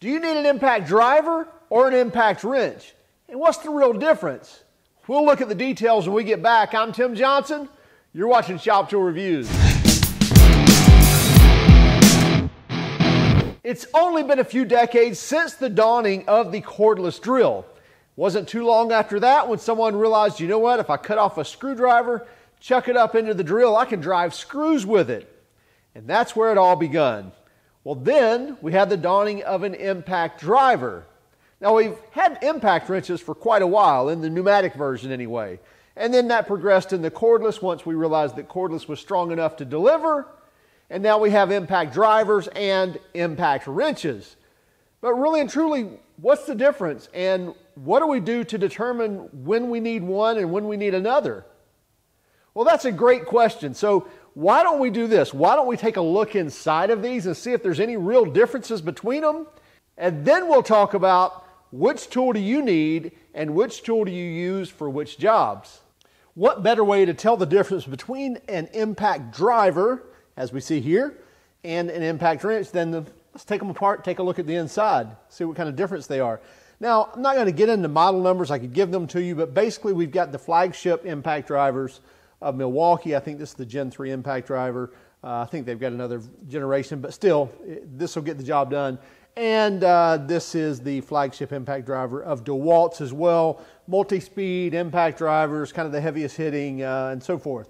Do you need an impact driver or an impact wrench? And what's the real difference? We'll look at the details when we get back. I'm Tim Johnson. You're watching Shop Tool Reviews. It's only been a few decades since the dawning of the cordless drill. Wasn't too long after that when someone realized, you know what, if I cut off a screwdriver, chuck it up into the drill, I can drive screws with it. And that's where it all begun. Well, then we had the dawning of an impact driver. Now, we've had impact wrenches for quite a while, in the pneumatic version anyway. And then that progressed in the cordless once we realized that cordless was strong enough to deliver. And now we have impact drivers and impact wrenches. But really and truly, what's the difference? And what do we do to determine when we need one and when we need another? Well, that's a great question. So, why don't we do this? Why don't we take a look inside of these and see if there's any real differences between them? And then we'll talk about which tool do you need and which tool do you use for which jobs. What better way to tell the difference between an impact driver, as we see here, and an impact wrench than the, let's take them apart, take a look at the inside, see what kind of difference they are. Now, I'm not going to get into model numbers, I could give them to you, but basically we've got the flagship impact drivers of Milwaukee. I think this is the Gen 3 impact driver. Uh, I think they've got another generation, but still, this will get the job done. And uh, this is the flagship impact driver of DeWalt's as well. Multi speed impact drivers, kind of the heaviest hitting, uh, and so forth.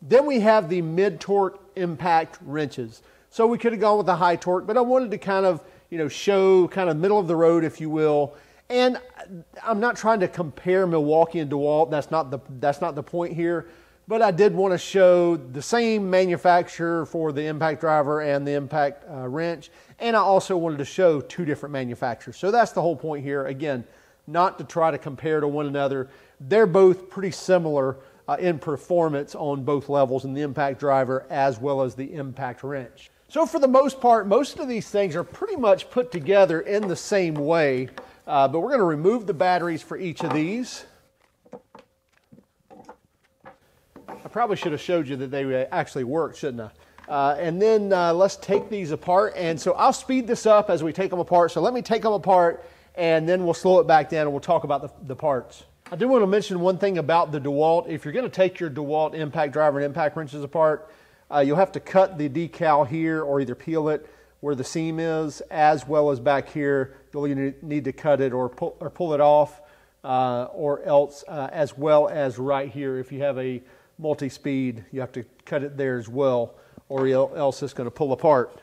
Then we have the mid torque impact wrenches. So we could have gone with the high torque, but I wanted to kind of you know show kind of middle of the road, if you will. And I'm not trying to compare Milwaukee and DeWalt. That's not the that's not the point here but I did want to show the same manufacturer for the impact driver and the impact uh, wrench, and I also wanted to show two different manufacturers. So that's the whole point here. Again, not to try to compare to one another. They're both pretty similar uh, in performance on both levels in the impact driver as well as the impact wrench. So for the most part, most of these things are pretty much put together in the same way, uh, but we're going to remove the batteries for each of these. I probably should have showed you that they actually work, shouldn't I? Uh, and then uh, let's take these apart. And so I'll speed this up as we take them apart. So let me take them apart and then we'll slow it back down and we'll talk about the, the parts. I do want to mention one thing about the DeWalt. If you're going to take your DeWalt impact driver and impact wrenches apart, uh, you'll have to cut the decal here or either peel it where the seam is, as well as back here. You'll need to cut it or pull, or pull it off, uh, or else, uh, as well as right here if you have a multi-speed, you have to cut it there as well, or else it's going to pull apart.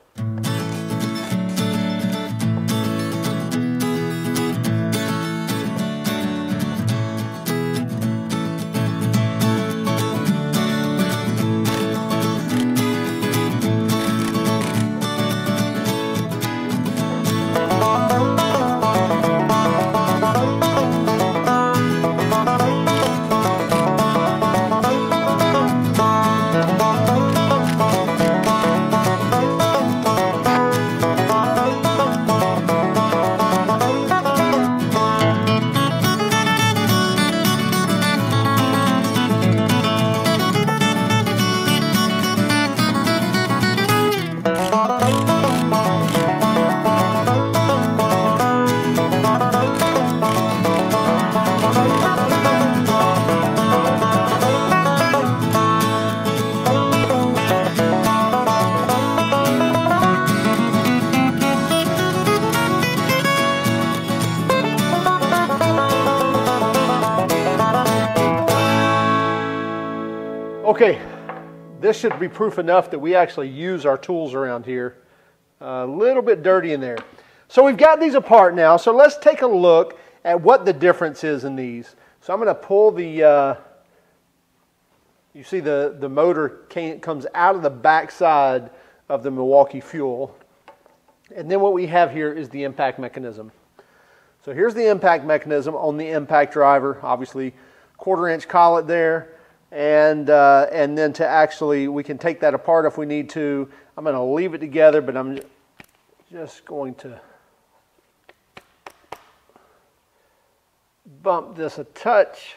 This should be proof enough that we actually use our tools around here. A little bit dirty in there. So we've got these apart now, so let's take a look at what the difference is in these. So I'm going to pull the, uh, you see the, the motor came, comes out of the backside of the Milwaukee Fuel. And then what we have here is the impact mechanism. So here's the impact mechanism on the impact driver, obviously quarter inch collet there and uh, and then to actually we can take that apart if we need to. I'm going to leave it together, but I'm just going to bump this a touch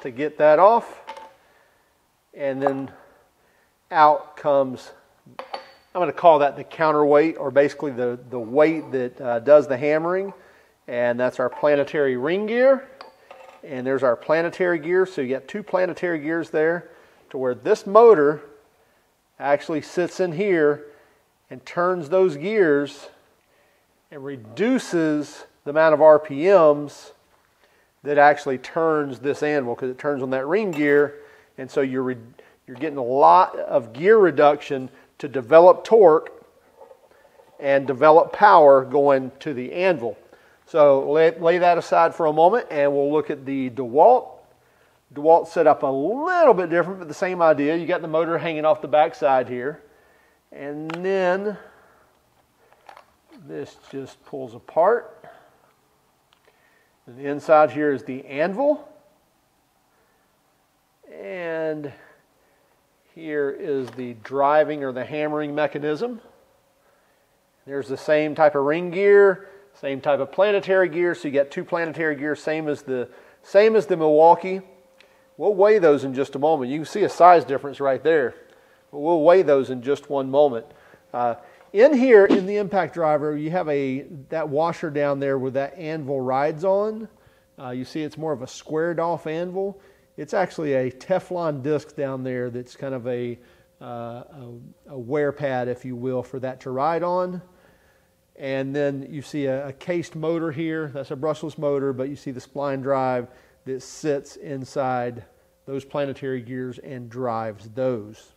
to get that off, and then out comes I'm going to call that the counterweight, or basically the, the weight that uh, does the hammering. And that's our planetary ring gear. And there's our planetary gear. So you got two planetary gears there to where this motor actually sits in here and turns those gears and reduces the amount of RPMs that actually turns this anvil because it turns on that ring gear. And so you're, you're getting a lot of gear reduction to develop torque and develop power going to the anvil. So lay, lay that aside for a moment and we'll look at the DeWalt. DeWalt set up a little bit different, but the same idea. You got the motor hanging off the backside here. And then this just pulls apart. And the inside here is the anvil. And here is the driving or the hammering mechanism. There's the same type of ring gear, same type of planetary gear. So you got two planetary gears, same as the same as the Milwaukee. We'll weigh those in just a moment. You can see a size difference right there. But we'll weigh those in just one moment. Uh, in here, in the impact driver, you have a that washer down there where that anvil rides on. Uh, you see it's more of a squared off anvil. It's actually a Teflon disc down there that's kind of a, uh, a, a, wear pad, if you will, for that to ride on. And then you see a, a, cased motor here. That's a brushless motor, but you see the spline drive that sits inside those planetary gears and drives those.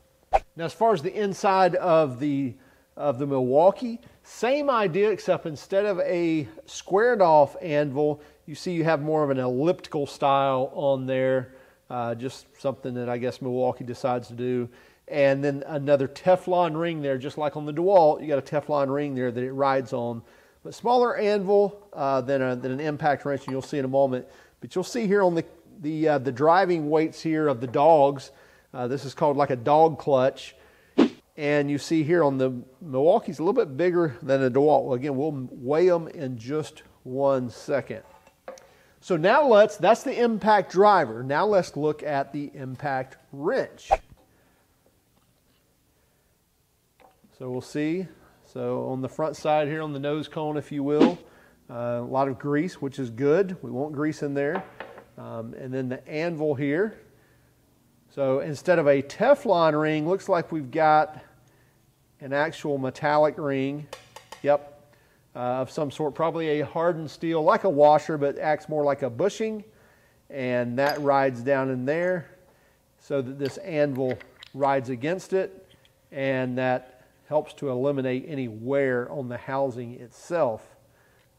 Now, as far as the inside of the of the Milwaukee, same idea, except instead of a squared off anvil, you see you have more of an elliptical style on there uh, just something that I guess Milwaukee decides to do. And then another Teflon ring there, just like on the DeWalt, you got a Teflon ring there that it rides on. But smaller anvil uh, than, a, than an impact wrench, and you'll see in a moment. But you'll see here on the, the, uh, the driving weights here of the dogs, uh, this is called like a dog clutch. And you see here on the Milwaukee's a little bit bigger than the DeWalt. Well, again, we'll weigh them in just one second. So now let's, that's the impact driver. Now let's look at the impact wrench. So we'll see. So on the front side here on the nose cone, if you will, uh, a lot of grease, which is good. We want grease in there. Um, and then the anvil here. So instead of a Teflon ring, looks like we've got an actual metallic ring. Yep, uh, of some sort, probably a hardened steel, like a washer, but acts more like a bushing. And that rides down in there so that this anvil rides against it, and that helps to eliminate any wear on the housing itself.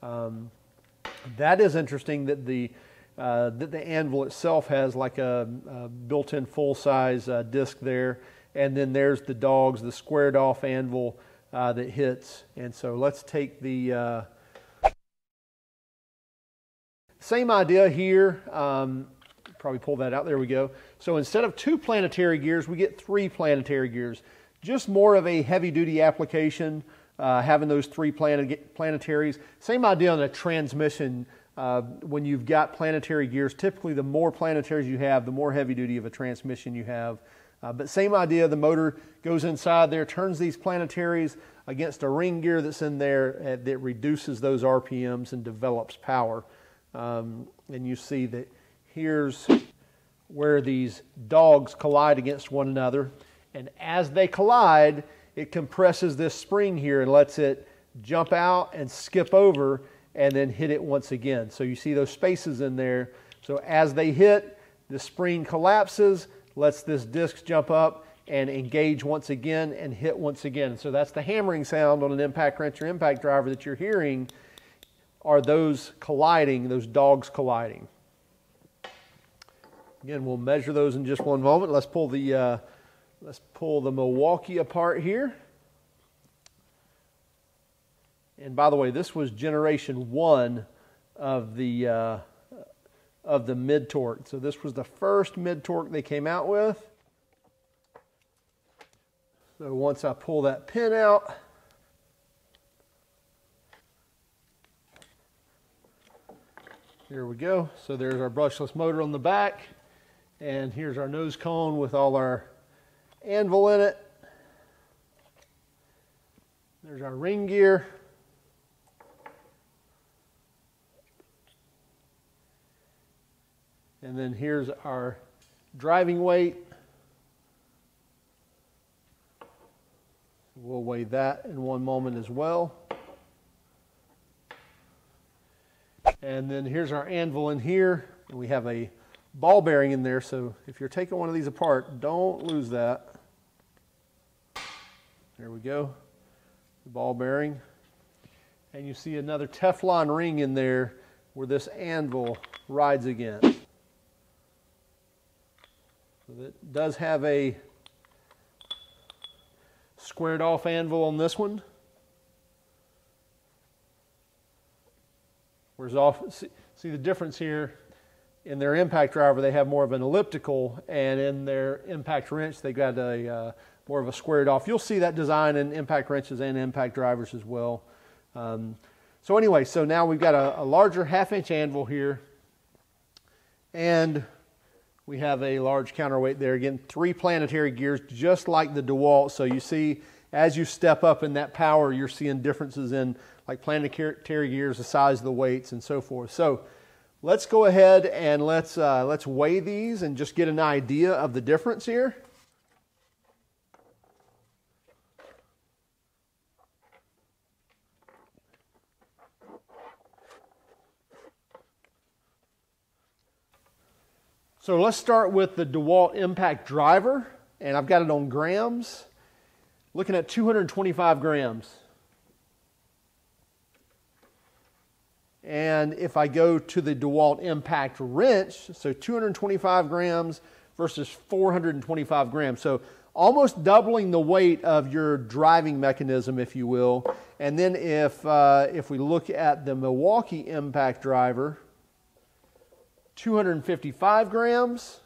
Um, that is interesting that the uh, that the anvil itself has like a, a built-in full-size uh, disc there, and then there's the dogs, the squared-off anvil uh, that hits. And so let's take the uh, same idea here. Um, probably pull that out. There we go. So instead of two planetary gears, we get three planetary gears. Just more of a heavy duty application, uh, having those three planet- planetaries. Same idea on a transmission. Uh, when you've got planetary gears, typically the more planetaries you have, the more heavy duty of a transmission you have. Uh, but same idea, the motor goes inside there, turns these planetaries against a ring gear that's in there uh, that reduces those RPMs and develops power. Um, and you see that here's where these dogs collide against one another. And as they collide, it compresses this spring here and lets it jump out and skip over and then hit it once again. So you see those spaces in there. So as they hit, the spring collapses, lets this disc jump up and engage once again and hit once again. So that's the hammering sound on an impact wrench or impact driver that you're hearing are those colliding, those dogs colliding. Again, we'll measure those in just one moment. Let's pull the uh, let's pull the Milwaukee apart here. And by the way, this was generation one of the uh, of the mid torque. So this was the first mid torque they came out with. So once I pull that pin out, here we go. So there's our brushless motor on the back, and here's our nose cone with all our anvil in it. There's our ring gear. And then here's our driving weight. We'll weigh that in one moment as well. And then here's our anvil in here. And we have a ball bearing in there, so if you're taking one of these apart, don't lose that. There we go, the ball bearing. And you see another Teflon ring in there where this anvil rides against. So it does have a squared off anvil on this one. Whereas off, see, see the difference here in their impact driver, they have more of an elliptical, and in their impact wrench, they got a uh, more of a squared off. You'll see that design in impact wrenches and impact drivers as well. Um, so anyway, so now we've got a, a larger half inch anvil here, and we have a large counterweight there. Again, three planetary gears, just like the DeWalt. So you see, as you step up in that power, you're seeing differences in like planetary gears, the size of the weights, and so forth. So Let's go ahead and let's, uh, let's weigh these and just get an idea of the difference here. So let's start with the DeWalt Impact Driver, and I've got it on grams, looking at 225 grams. And if I go to the DeWalt Impact wrench, so 225 grams versus 425 grams. So almost doubling the weight of your driving mechanism, if you will. And then if, uh, if we look at the Milwaukee Impact driver, 255 grams.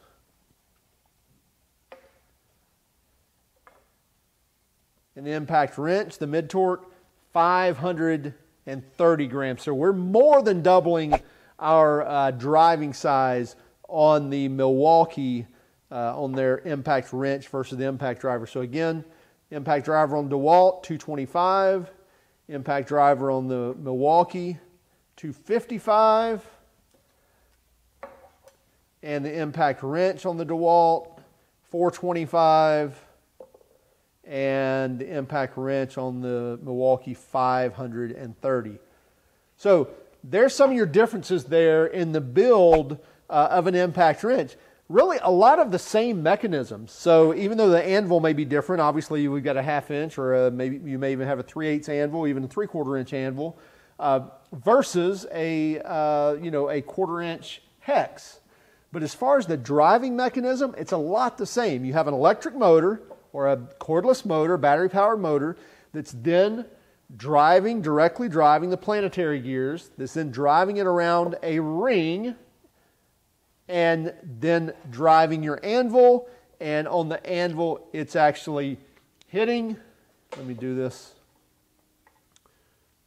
And the impact wrench, the mid torque, 500 and 30 grams. So we're more than doubling our uh, driving size on the Milwaukee uh, on their impact wrench versus the impact driver. So again, impact driver on DeWalt 225, impact driver on the Milwaukee 255, and the impact wrench on the DeWalt 425 and the impact wrench on the Milwaukee 530. So there's some of your differences there in the build uh, of an impact wrench. Really, a lot of the same mechanisms. So even though the anvil may be different, obviously we've got a half inch, or a, maybe you may even have a three eighths anvil, even a three quarter inch anvil, uh, versus a uh, you know a quarter inch hex. But as far as the driving mechanism, it's a lot the same. You have an electric motor or a cordless motor, battery powered motor, that's then driving, directly driving the planetary gears, that's then driving it around a ring, and then driving your anvil. And on the anvil, it's actually hitting. Let me do this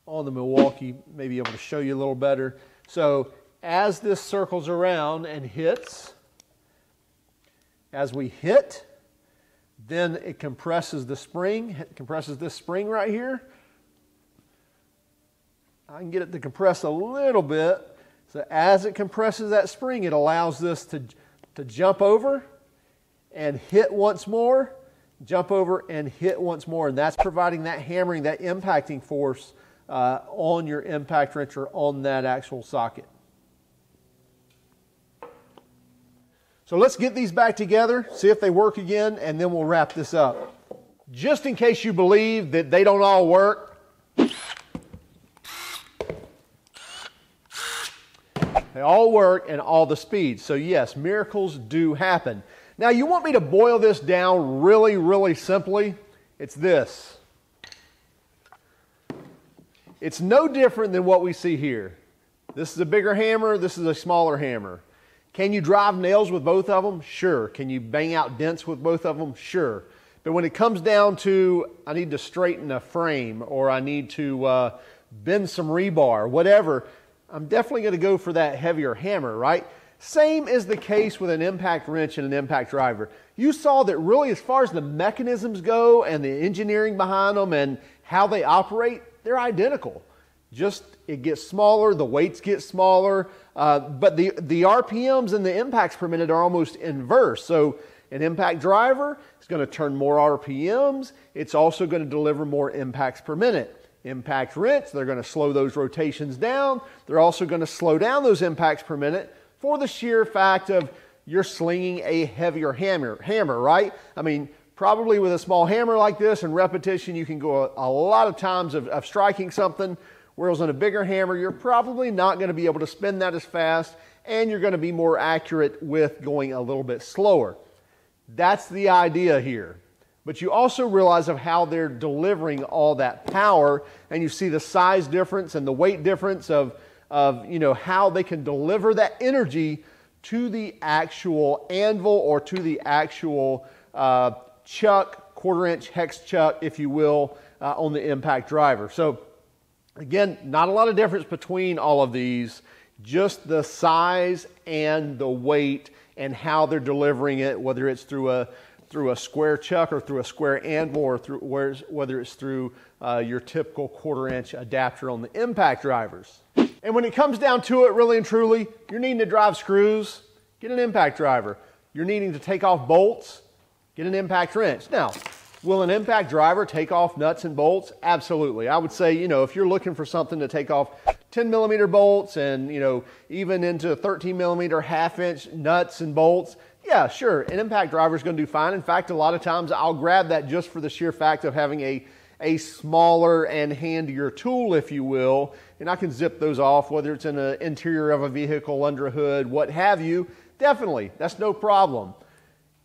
on the Milwaukee, maybe able to show you a little better. So as this circles around and hits, as we hit, then it compresses the spring, it compresses this spring right here. I can get it to compress a little bit. So as it compresses that spring, it allows this to, to jump over and hit once more, jump over and hit once more. And that's providing that hammering, that impacting force uh, on your impact wrencher on that actual socket. So let's get these back together, see if they work again, and then we'll wrap this up. Just in case you believe that they don't all work, they all work and all the speeds. So yes, miracles do happen. Now you want me to boil this down really, really simply? It's this. It's no different than what we see here. This is a bigger hammer, this is a smaller hammer. Can you drive nails with both of them? Sure. Can you bang out dents with both of them? Sure. But when it comes down to, I need to straighten a frame or I need to uh, bend some rebar, whatever, I'm definitely going to go for that heavier hammer, right? Same is the case with an impact wrench and an impact driver. You saw that really, as far as the mechanisms go and the engineering behind them and how they operate, they're identical. Just it gets smaller, the weights get smaller, uh, but the, the RPMs and the impacts per minute are almost inverse. So an impact driver is going to turn more RPMs. It's also going to deliver more impacts per minute. Impact wrench, they're going to slow those rotations down. They're also going to slow down those impacts per minute for the sheer fact of you're slinging a heavier hammer, hammer, right? I mean, probably with a small hammer like this and repetition, you can go a, a lot of times of, of striking something, whereas on a bigger hammer, you're probably not going to be able to spin that as fast and you're going to be more accurate with going a little bit slower. That's the idea here. But you also realize of how they're delivering all that power, and you see the size difference and the weight difference of, of you know, how they can deliver that energy to the actual anvil or to the actual uh, chuck, quarter inch hex chuck, if you will, uh, on the impact driver. So, again, not a lot of difference between all of these, just the size and the weight and how they're delivering it, whether it's through a through a square chuck or through a square anvil or through whether it's through uh, your typical quarter inch adapter on the impact drivers. And when it comes down to it, really and truly, you're needing to drive screws, get an impact driver. You're needing to take off bolts, get an impact wrench. Now, will an impact driver take off nuts and bolts? Absolutely. I would say, you know, if you're looking for something to take off 10 millimeter bolts and, you know, even into 13 millimeter half inch nuts and bolts, yeah, sure, an impact driver is going to do fine. In fact, a lot of times I'll grab that just for the sheer fact of having a, a smaller and handier tool, if you will, and I can zip those off, whether it's in the interior of a vehicle, under a hood, what have you. Definitely, that's no problem.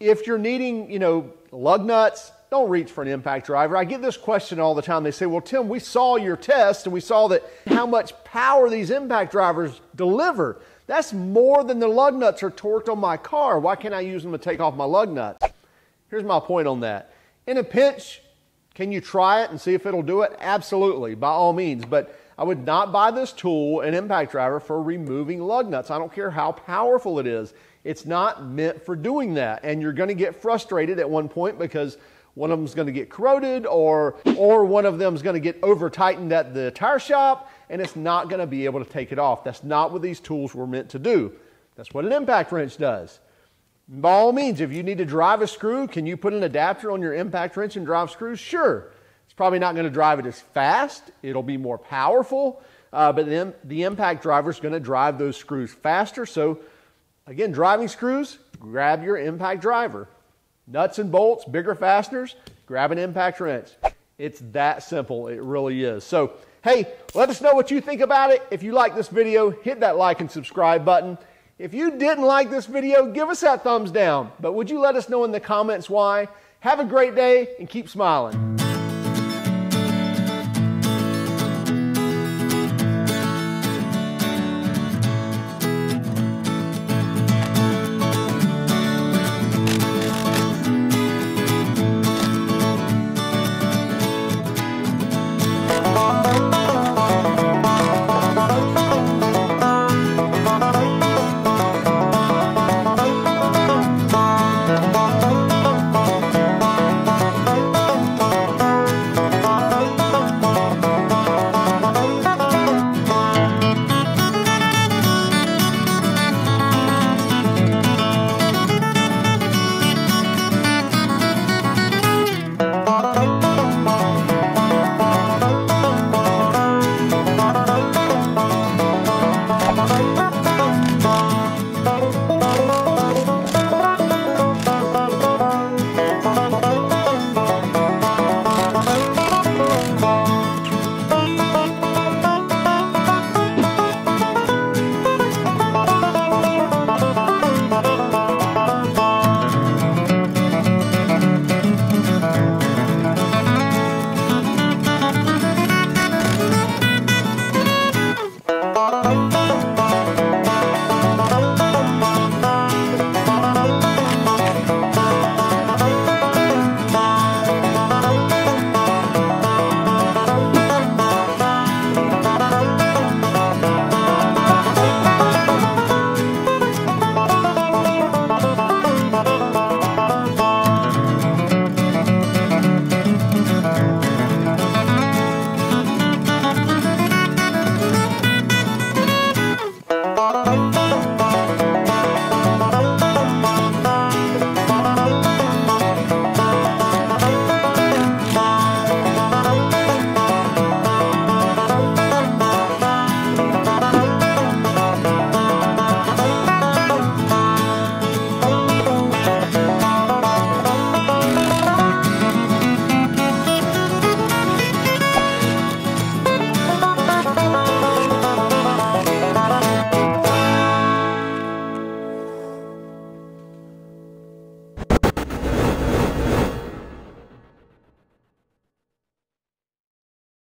If you're needing, you know, lug nuts, don't reach for an impact driver. I get this question all the time. They say, Well, Tim, we saw your test and we saw that how much power these impact drivers deliver. That's more than the lug nuts are torqued on my car. Why can't I use them to take off my lug nuts? Here's my point on that. In a pinch, can you try it and see if it'll do it? Absolutely, by all means. But I would not buy this tool, an impact driver, for removing lug nuts. I don't care how powerful it is. It's not meant for doing that. And you're going to get frustrated at one point because one of them's going to get corroded or, or one of them's going to get over tightened at the tire shop and it's not going to be able to take it off. That's not what these tools were meant to do. That's what an impact wrench does. By all means, if you need to drive a screw, can you put an adapter on your impact wrench and drive screws? Sure. It's probably not going to drive it as fast. It'll be more powerful, uh, but then the impact driver is going to drive those screws faster. So, again, driving screws, grab your impact driver nuts and bolts, bigger fasteners, grab an impact wrench. It's that simple. It really is. So, hey, let us know what you think about it. If you like this video, hit that like and subscribe button. If you didn't like this video, give us that thumbs down. But would you let us know in the comments why? Have a great day and keep smiling.